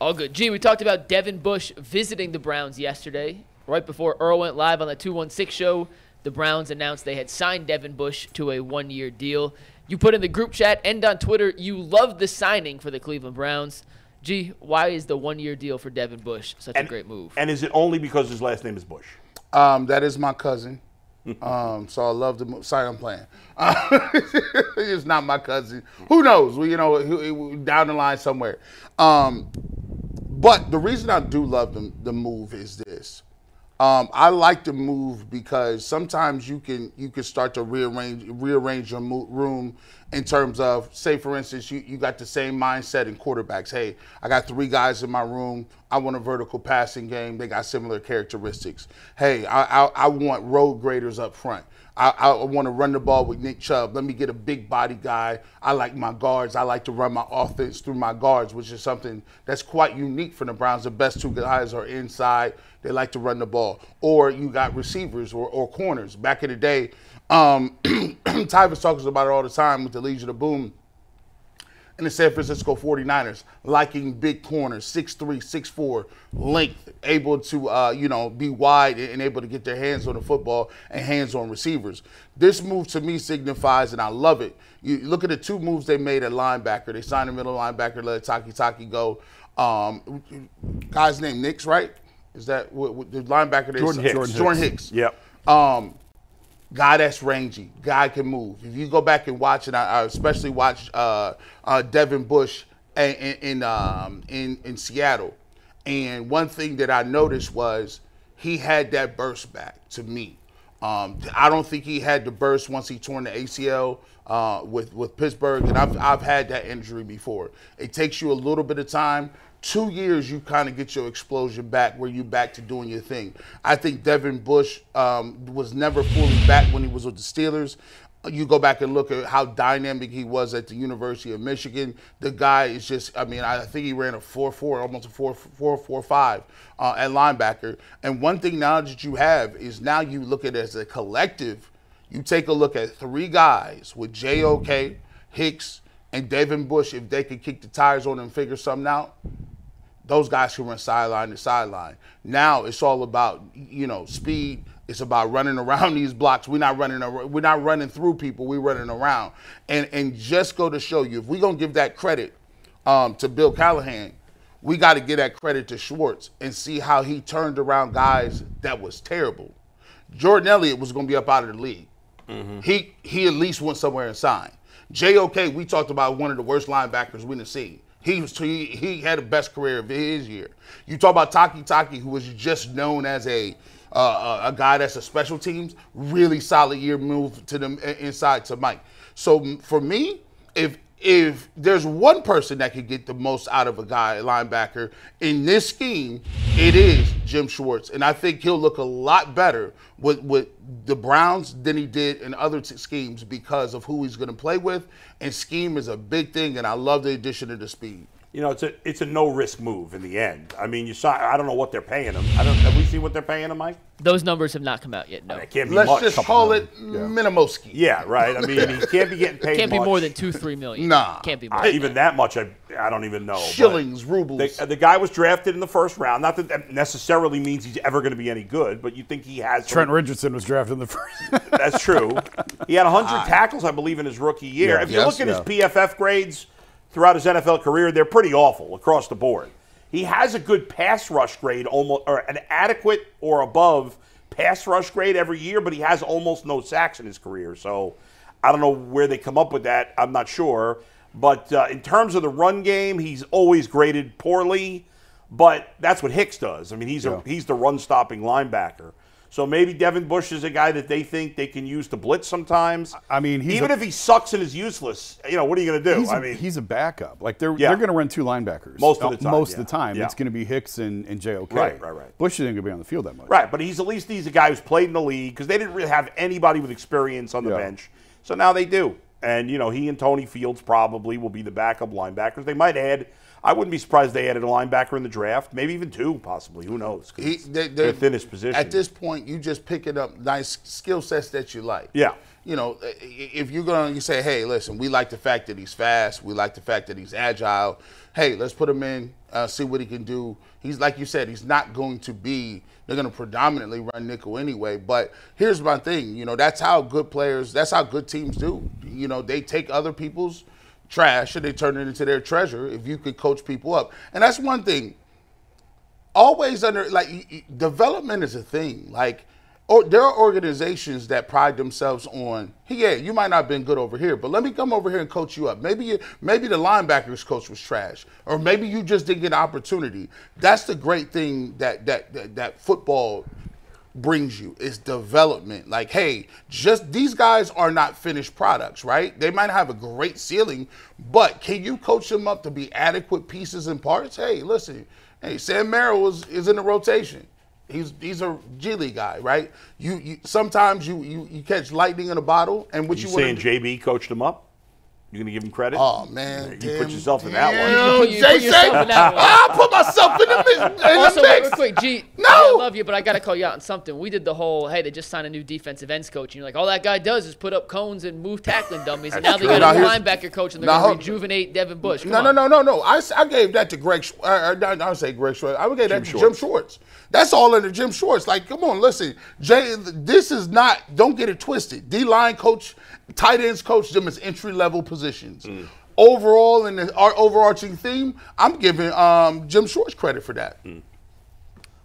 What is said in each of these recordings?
All good. Gee, we talked about Devin Bush visiting the Browns yesterday. Right before Earl went live on the 216 show, the Browns announced they had signed Devin Bush to a one year deal. You put in the group chat and on Twitter, you loved the signing for the Cleveland Browns. Gee, why is the one year deal for Devin Bush such And- a great move? And is it only because his last name is Bush? Um, that is my cousin. Um, so I love the move. Sorry, I'm playing. it's not my cousin. Who knows? We, you know, down the line somewhere. Um, but the reason I do love the, the move is this. Um, I like the move because sometimes you can you can start to rearrange rearrange your room in terms of say for instance you, you got the same mindset in quarterbacks. Hey, I got three guys in my room. I want a vertical passing game. They got similar characteristics. Hey, I I, I want road graders up front. I, I want to run the ball with Nick Chubb. Let me get a big body guy. I like my guards. I like to run my offense through my guards, which is something that's quite unique for the Browns. The best two guys are inside. They like to run the ball. Or you got receivers or, or corners. Back in the day, um, Tyvus talks about it all the time with the Legion of Boom and the San Francisco 49ers, liking big corners, 6'3", 6'4", length, able to, uh, you know, be wide and able to get their hands on the football and hands on receivers. This move to me signifies, and I love it. You look at the two moves they made at linebacker. They signed a middle linebacker, let Takitaki go. Um, guy's name Nix, right? Is that what, what the linebacker? Jordan? Hicks. Jordan, Jordan Hicks. Yep. Um, guy that's rangy, guy can move. If you go back and watch, and I, especially watch uh, uh, Devin Bush in in, in, um, in in Seattle, and one thing that I noticed was he had that burst back to me. Um, I don't think he had the burst once he torn the ACL uh, with with Pittsburgh, and I've I've had that injury before. It takes you a little bit of time. Two years, you kind of get your explosion back, where you back to doing your thing. I think Devin Bush um, was never fully back when he was with the Steelers. You go back and look at how dynamic he was at the University of Michigan. The guy is just, I mean, I think he ran a 4 4, almost a 4 4 4 5 uh, at linebacker. And one thing now that you have is now you look at it as a collective. You take a look at three guys with JOK, Hicks, and Devin Bush. If they could kick the tires on and figure something out, those guys can run sideline to sideline. Now it's all about you know speed. It's about running around these blocks. We're not running. We're not running through people. We're running around. And and just go to show you, if we're gonna give that credit um, to Bill Callahan, we got to give that credit to Schwartz and see how he turned around guys that was terrible. Jordan Elliott was gonna be up out of the league. He he at least went somewhere and signed. JOK, we talked about one of the worst linebackers we done seen. He was he, he had the best career of his year. You talk about Takitaki, who was just known as a uh, a a guy that's a special teams, really solid year move to them inside to Mike. So for me, if if there's one person that could get the most out of a guy linebacker in this scheme, it is Jim Schwartz, and I think he'll look a lot better with with the Browns than he did in other t- schemes because of who he's going to play with. And scheme is a big thing, and I love the addition of the speed. You know, it's a it's a no risk move in the end. I mean, you saw. I don't know what they're paying him. I don't. Have we seen what they're paying him, Mike? Those numbers have not come out yet. No, It can't be Let's much. just call million. it Minimoski. Yeah, right. I mean, he can't be getting paid. can't be more than two, three million. Nah. can't be more. Uh, even that much. I I don't even know. Shillings, rubles. The, the guy was drafted in the first round. Not that that necessarily means he's ever going to be any good, but you think he has. some- Trent Richardson was drafted in the first. That's true. He had 100 tackles, I believe, in his rookie year. Yeah, if you yes, look at his PFF grades throughout his NFL career, they're pretty awful across the board. He has a good pass rush grade, almost or an adequate or above pass rush grade every year, but he has almost no sacks in his career. So I don't know where they come up with that. I'm not sure. But uh, in terms of the run game, he's always graded poorly. But that's what Hicks does. I mean, he's a, he's the run stopping linebacker. So maybe Devin Bush is a guy that they think they can use to blitz sometimes. I mean, he's even a- if he sucks and is useless, you know, what are you going to do? He's a, I mean, he's a backup. Like they're Yeah. they're going to run two linebackers Most of Uh, the time, Most yeah. of the time, Yeah. it's going to be Hicks and, and JOK. Right, right, right. Bush isn't going to be on the field that much. right, but he's at least he's a guy who's played in the league because they didn't really have anybody with experience on the bench. So now they do. And, you know, he and Tony Fields probably will be the backup linebackers. They might add I wouldn't be surprised they added a linebacker in the draft, maybe even two, possibly. Who knows? He, they, they're- thinnest position. At this point, you just picking up nice skill sets that you like. Yeah. You know, if you're gonna you say, hey, listen, we like the fact that he's fast. We like the fact that he's agile. Hey, let's put him in, uh, see what he can do. He's like you said, he's not going to be. They're going to predominantly run nickel anyway. But here's my thing. You know, that's how good players. That's how good teams do. You know, they take other people's trash and they turn it into their treasure. If you could coach people up, and that's one thing. Always under like development is a thing. Like or there are organizations that pride themselves on hey, yeah you might not have been good over here but let me come over here and coach you up. Maybe you, maybe the linebackers coach was trash or maybe you just didn't get an opportunity. That's the great thing that that that, that football brings you. Is development. Like hey just these guys are not finished products right? They might have a great ceiling but can you coach them up to be adequate pieces and parts? Hey listen hey sam merrill is, is in the rotation. He's he's a G League guy right? You, you sometimes you, you you catch lightning in a bottle and what you you, saying JB coached him up? You gonna give him credit? Oh man, you damn, put yourself in that one. damn, You put- you put yourself in that one. I put myself in the, mix- in Also, the mix. real quick, G. No! I love you, but I gotta call you out on something. We did the whole, hey, they just signed a new defensive ends coach, and you're like, all that guy does is put up cones and move tackling dummies, and now That's they got a Now, new here's- linebacker coach, and they're now, gonna rejuvenate Devin Bush. Come No, on. no, no, no, no. I, s- I gave that to Greg. Uh, uh, I don't say Greg Schwartz. I would give that to Jim Schwartz. Schwartz. That's all under Jim Schwartz. Like, come on, listen, Jay. This is not. Don't get it twisted. D line coach, tight ends coach them is entry level positions. Mm. Overall, in the our overarching theme, I'm giving um, Jim Schwartz credit for that. Mm.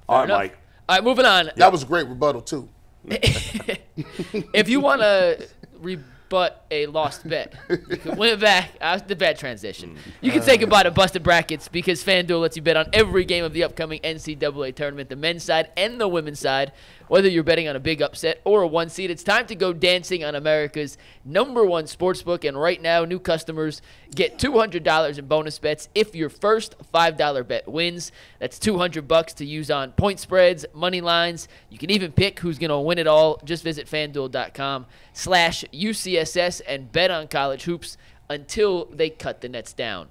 All right, Enough. Mike. All right, moving on. That was a great rebuttal too. if you want to rebut a lost bet, you can win it back. Uh, the bet transition. You can say goodbye to busted brackets because FanDuel lets you bet on every game of the upcoming NCAA tournament, the men's side and the women's side. Whether you're betting on a big upset or a one seed, it's time to go dancing on America's number one sportsbook. And right now, new customers get $200 in bonus bets if your first $5 bet wins. That's 200 bucks to use on point spreads, money lines. You can even pick who's going to win it all. Just visit fanduel.com slash UCSS and bet on college hoops until they cut the nets down.